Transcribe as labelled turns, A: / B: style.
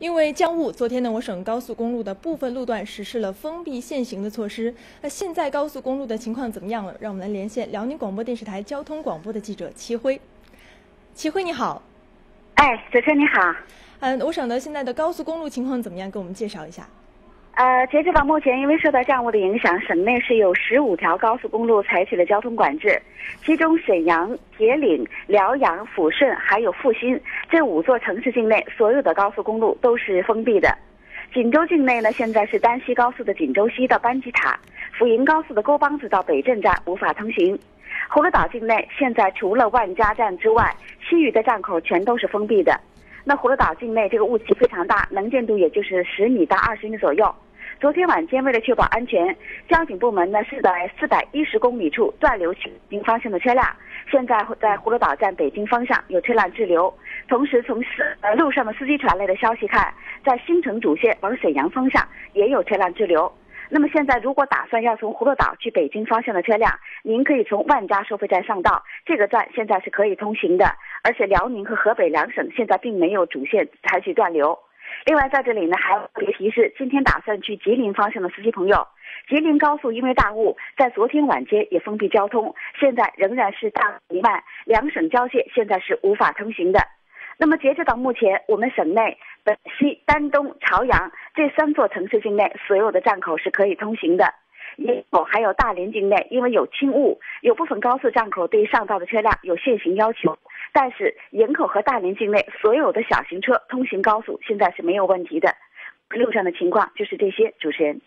A: 因为降雾，昨天呢，我省高速公路的部分路段实施了封闭限行的措施。那现在高速公路的情况怎么样了？让我们来连线辽宁广播电视台交通广播的记者齐辉。齐辉，你好。
B: 哎，主持人你好。
A: 嗯，我省的现在的高速公路情况怎么样？给我们介绍一下。
B: 呃，截止到目前，因为受到降雾的影响，省内是有十五条高速公路采取了交通管制，其中沈阳、铁岭、辽阳、抚顺还有阜新这五座城市境内所有的高速公路都是封闭的。锦州境内呢，现在是丹西高速的锦州西到班吉塔，抚银高速的沟帮子到北镇站无法通行。葫芦岛境内现在除了万家站之外，其余的站口全都是封闭的。那葫芦岛境内这个雾气非常大，能见度也就是十米到二十米左右。昨天晚间，为了确保安全，交警部门呢是在四百一十公里处断流去北京方向的车辆。现在在葫芦岛站北京方向有车辆滞留。同时，从司呃路上的司机传来的消息看，在新城主线往沈阳方向也有车辆滞留。那么现在，如果打算要从葫芦岛去北京方向的车辆，您可以从万家收费站上道，这个站现在是可以通行的。而且辽宁和河北两省现在并没有主线采取断流。另外，在这里呢，还要特别提示今天打算去吉林方向的司机朋友，吉林高速因为大雾，在昨天晚间也封闭交通，现在仍然是大雾弥漫，两省交界现在是无法通行的。那么，截止到目前，我们省内本溪、丹东、朝阳这三座城市境内所有的站口是可以通行的。也有还有大连境内，因为有轻雾，有部分高速站口对上道的车辆有限行要求。但是营口和大连境内所有的小型车通行高速现在是没有问题的，路上的情况就是这些。主持人。